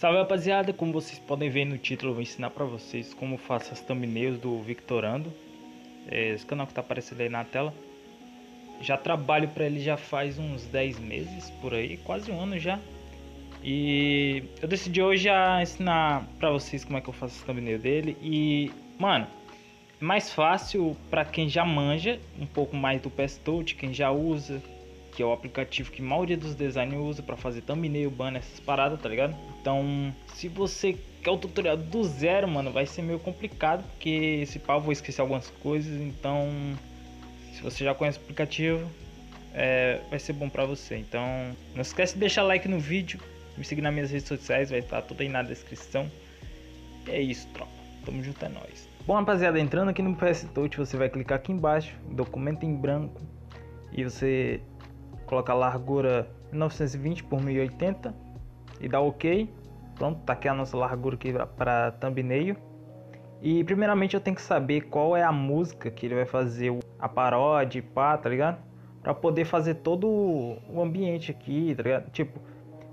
Salve rapaziada, como vocês podem ver no título, eu vou ensinar pra vocês como faço as thumbnails do Victorando. É esse canal que tá aparecendo aí na tela. Já trabalho pra ele já faz uns 10 meses, por aí, quase um ano já. E eu decidi hoje já ensinar pra vocês como é que eu faço as thumbnails dele. E, mano, é mais fácil pra quem já manja um pouco mais do Touch, quem já usa, que é o aplicativo que a maioria dos designers usa para fazer thumbnail, banner, essas paradas, tá ligado? Então, se você quer o tutorial do zero, mano, vai ser meio complicado, porque esse pau eu vou esquecer algumas coisas, então se você já conhece o aplicativo, é, vai ser bom para você. Então, não esquece de deixar like no vídeo, me seguir nas minhas redes sociais, vai estar tudo aí na descrição. E é isso, tropa. Tamo junto, é nóis. Bom, rapaziada, entrando aqui no PS Touch, você vai clicar aqui embaixo, documento em branco, e você coloca a largura 920 por 1080 e dá OK. Pronto, tá aqui a nossa largura aqui para thumbnail. E primeiramente eu tenho que saber qual é a música que ele vai fazer a paródia, pá, tá ligado? Para poder fazer todo o ambiente aqui, tá ligado? Tipo,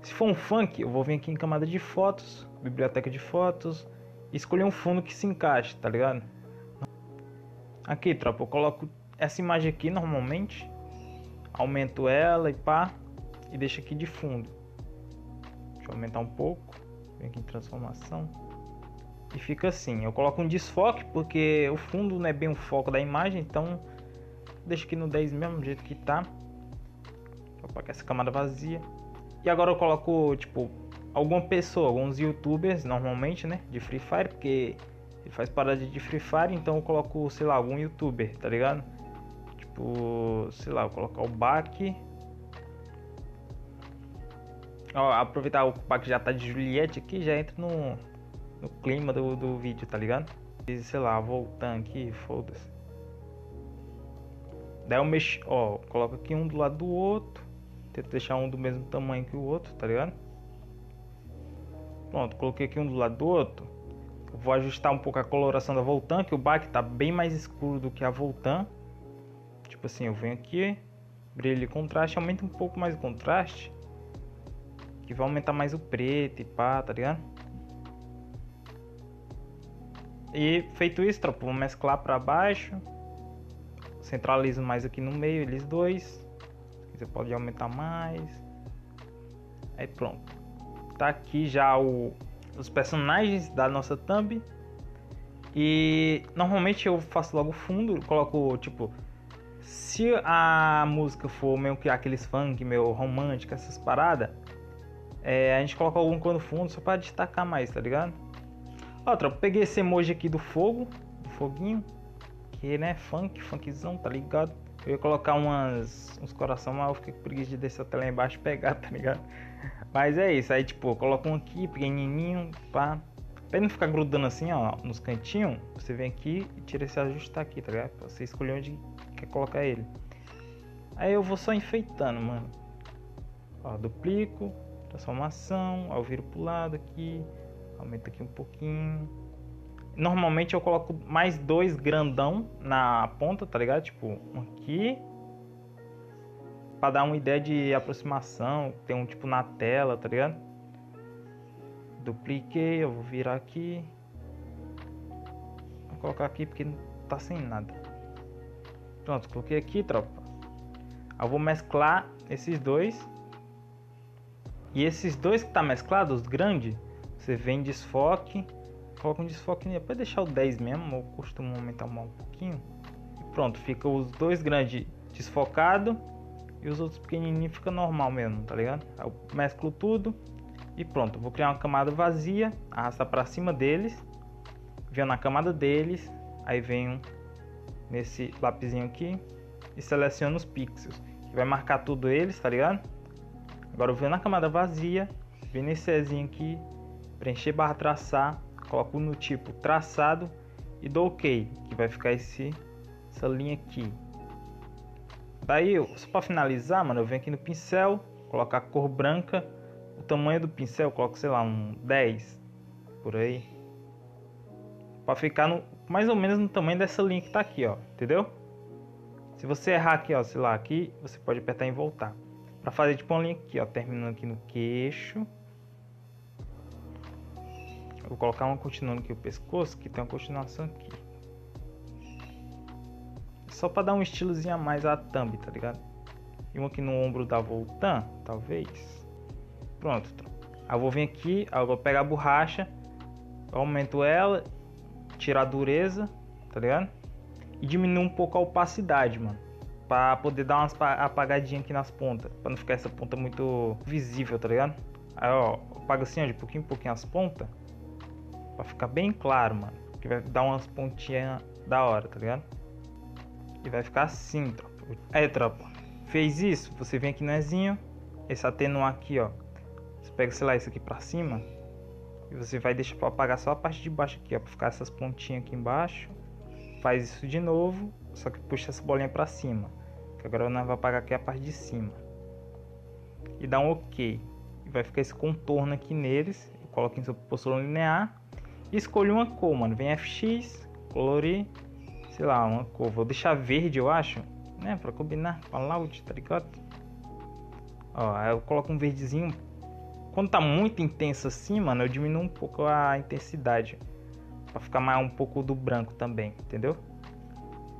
se for um funk, eu vou vir aqui em camada de fotos, biblioteca de fotos, e escolher um fundo que se encaixe, tá ligado? Aqui, tropa, eu coloco essa imagem aqui normalmente aumento ela e pá, e deixo aqui de fundo. Deixa eu aumentar um pouco, vem aqui em transformação. E fica assim, eu coloco um desfoque porque o fundo não é bem o foco da imagem, então deixo aqui no 10 mesmo, do jeito que tá. Apagar essa camada vazia. E agora eu coloco, tipo, alguma pessoa, alguns youtubers normalmente, né, de Free Fire, porque ele faz parada de Free Fire, então eu coloco, sei lá, algum youtuber, tá ligado? Tipo, sei lá, colocar o. Ó, aproveitar o back já tá de Juliette aqui, já entra no, no clima do, do vídeo, tá ligado? E, sei lá, voltando aqui, foda-se. Daí eu mexo, ó, coloco aqui um do lado do outro. Tento deixar um do mesmo tamanho que o outro, tá ligado? Pronto, coloquei aqui um do lado do outro. Vou ajustar um pouco a coloração da Voltan, que o back tá bem mais escuro do que a Voltan. Tipo assim, eu venho aqui, brilho e contraste, aumenta um pouco mais o contraste. Que vai aumentar mais o preto e pá, tá ligado? E feito isso, tropa, vou mesclar para baixo. Centralizo mais aqui no meio, eles dois. Você pode aumentar mais. Aí pronto. Tá aqui já o, os personagens da nossa thumb. E normalmente eu faço logo fundo, coloco tipo se a música for meio que aqueles funk, meio romântico, essas paradas, é, a gente coloca algum cor no fundo só para destacar mais, tá ligado? Outra, peguei esse emoji aqui do fogo, do foguinho, que né, funk, funkzão, tá ligado? Eu ia colocar umas, uns coração, mas eu fiquei com preguiça de descer até lá embaixo e pegar, tá ligado? Mas é isso, aí tipo, coloca um aqui, pequenininho, pá. Pra não ficar grudando assim, ó, nos cantinhos, você vem aqui e tira esse ajustar aqui, tá ligado? Pra você escolher onde quer colocar ele. Aí eu vou só enfeitando, mano. Ó, duplico, transformação, ó, eu viro pro lado aqui, aumenta aqui um pouquinho. Normalmente eu coloco mais dois grandão na ponta, tá ligado? Tipo, um aqui. Pra dar uma ideia de aproximação, tem um tipo na tela, tá ligado? Dupliquei, eu vou virar aqui. Vou colocar aqui porque não tá sem nada. Pronto, coloquei aqui, tropa. Eu vou mesclar esses dois. E esses dois que tá mesclado, os grandes, você vem desfoque, coloca um desfoque depois deixar o 10 mesmo, eu costumo aumentar um pouquinho. E pronto, fica os dois grandes desfocado e os outros pequenininhos fica normal mesmo, tá ligado? Eu mesclo tudo e pronto, vou criar uma camada vazia, arrastar para cima deles, venho na camada deles, aí venho nesse lapisinho aqui e seleciono os pixels, que vai marcar tudo eles, tá ligado? Agora eu venho na camada vazia, venho nesse Ezinho aqui, preencher barra traçar, coloco no tipo traçado e dou OK, que vai ficar esse, essa linha aqui. Daí, só para finalizar, mano, eu venho aqui no pincel, colocar a cor branca, o tamanho do pincel, coloco, sei lá, um 10 por aí. Para ficar no mais ou menos no tamanho dessa linha que tá aqui, ó, entendeu? Se você errar aqui, ó, sei lá, aqui, você pode apertar em voltar. Para fazer tipo uma linha aqui, ó, terminando aqui no queixo. Vou colocar uma continuando aqui o pescoço, que tem uma continuação aqui. Só pra dar um estilozinho a mais à thumb, tá ligado? E um aqui no ombro da Voltan, talvez. Pronto. Aí eu vou vir aqui, eu vou pegar a borracha, aumento ela, tirar a dureza, tá ligado? E diminuir um pouco a opacidade, mano. Pra poder dar umas apagadinhas aqui nas pontas. Pra não ficar essa ponta muito visível, tá ligado? Aí, ó, apaga assim, ó, de pouquinho em pouquinho as pontas. Pra ficar bem claro, mano. Que vai dar umas pontinhas da hora, tá ligado? E vai ficar assim, tropa. Aí, tropa. Fez isso, você vem aqui no Ezinho. Esse atenuar aqui, ó. Você pega, sei lá, isso aqui pra cima. E você vai deixar pra apagar só a parte de baixo aqui, ó. Pra ficar essas pontinhas aqui embaixo. Faz isso de novo. Só que puxa essa bolinha pra cima. Que agora nós vamos apagar aqui a parte de cima. E dá um ok. E vai ficar esse contorno aqui neles. Eu coloco em sua posição linear. E escolho uma cor, mano. Vem FX, colorir. Sei lá, uma cor. Vou deixar verde, eu acho. Né? Pra combinar com a loud, tá ligado? Ó, eu coloco um verdezinho. Quando tá muito intenso assim, mano, eu diminuo um pouco a intensidade. Pra ficar mais um pouco do branco também, entendeu?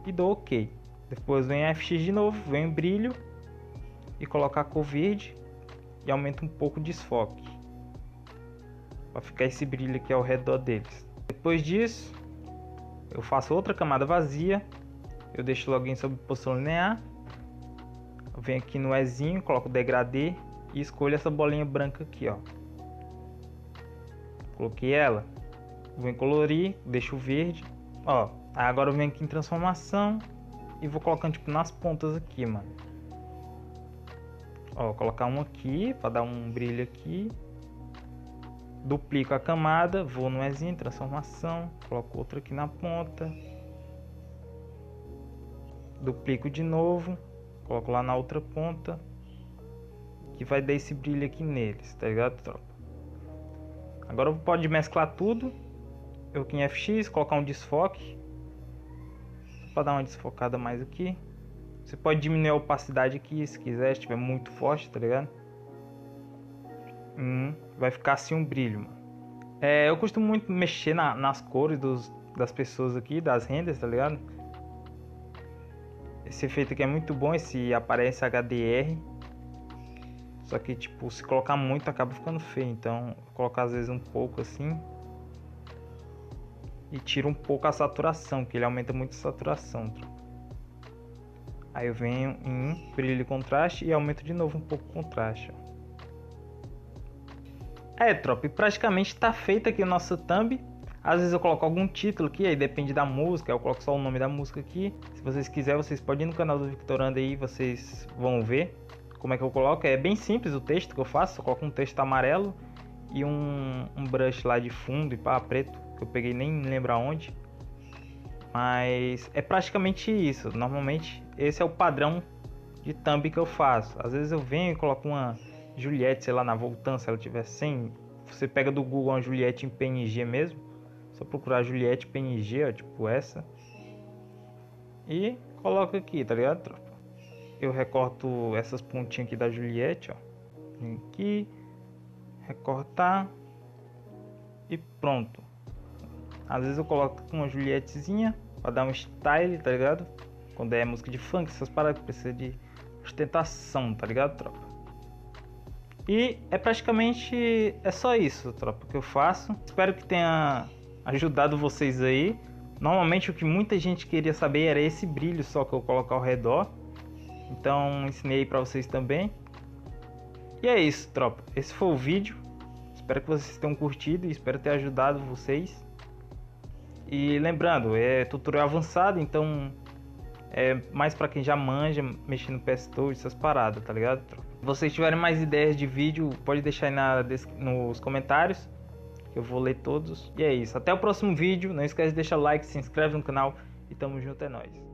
E dou ok. Depois vem FX de novo, vem brilho e colocar a cor verde e aumenta um pouco o desfoque para ficar esse brilho aqui ao redor deles. Depois disso, eu faço outra camada vazia, eu deixo o login sob posição linear, eu venho aqui no Ezinho, coloco o degradê e escolho essa bolinha branca aqui, ó. Coloquei ela, venho colorir, deixo verde, ó. Agora eu venho aqui em transformação, e vou colocando tipo nas pontas aqui, mano. Ó, colocar um aqui para dar um brilho aqui. Duplico a camada, vou no Ezinho, transformação, coloco outro aqui na ponta. Duplico de novo, coloco lá na outra ponta. Que vai dar esse brilho aqui neles, tá ligado, tropa? Agora pode mesclar tudo. Eu aqui em FX, colocar um desfoque para dar uma desfocada mais aqui. Você pode diminuir a opacidade aqui se quiser, se estiver muito forte, tá ligado? Hum, vai ficar assim um brilho. Mano. É, eu costumo muito mexer na, nas cores dos, das pessoas aqui, das rendas, tá ligado? Esse efeito aqui é muito bom, esse aparece HDR. Só que, tipo, se colocar muito acaba ficando feio. Então, colocar às vezes um pouco assim e tira um pouco a saturação, que ele aumenta muito a saturação. Aí eu venho em brilho e contraste e aumento de novo um pouco o contraste. É, tropa, praticamente está feita aqui a nossa thumb. Às vezes eu coloco algum título aqui, aí depende da música, eu coloco só o nome da música aqui. Se vocês quiserem, vocês podem ir no canal do Victorando aí, vocês vão ver como é que eu coloco. É bem simples o texto que eu faço, eu coloco um texto amarelo e um, um brush lá de fundo e pá, preto que eu peguei nem lembro aonde. Mas é praticamente isso. Normalmente esse é o padrão de thumb que eu faço. Às vezes eu venho e coloco uma Juliette, sei lá, na voltância, se ela tiver sem. Você pega do Google uma Juliette em PNG mesmo. Só procurar Juliette PNG, ó, tipo essa. E coloca aqui, tá ligado? Eu recorto essas pontinhas aqui da Juliette, ó. Vem aqui, recortar e pronto. Às vezes eu coloco uma Julietezinha pra dar um style, tá ligado? Quando é música de funk, essas paradas que precisa de ostentação, tá ligado, tropa? E é praticamente é só isso, tropa, que eu faço. Espero que tenha ajudado vocês aí. Normalmente o que muita gente queria saber era esse brilho só que eu coloco ao redor. Então ensinei para vocês também. E é isso, tropa. Esse foi o vídeo. Espero que vocês tenham curtido e espero ter ajudado vocês. E lembrando, é tutorial avançado, então é mais para quem já manja mexendo no PS Touch, essas paradas, tá ligado? Se vocês tiverem mais ideias de vídeo, pode deixar aí na, nos comentários, que eu vou ler todos. E é isso, até o próximo vídeo, não esquece de deixar like, se inscreve no canal e tamo junto, é nóis.